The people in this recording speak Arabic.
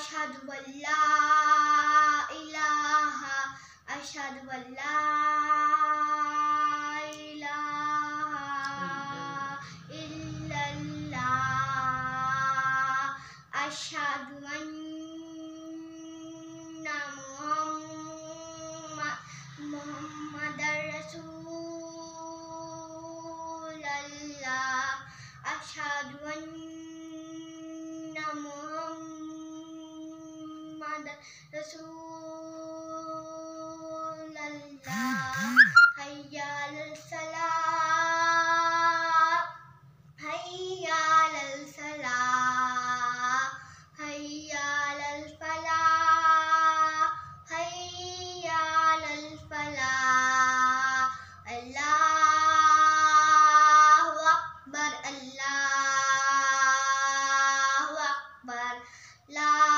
أشهد أن لا إله أشهد أن لا رسول الله. هيا على الصلاة هيا على الصلاة هيا على الفلاح هيا على الفلاح الله أكبر. الله أكبر. لا